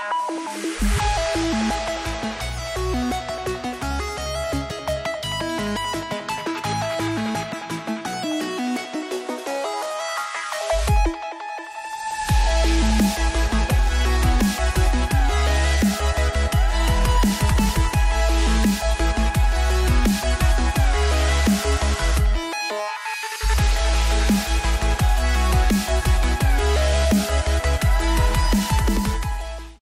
Música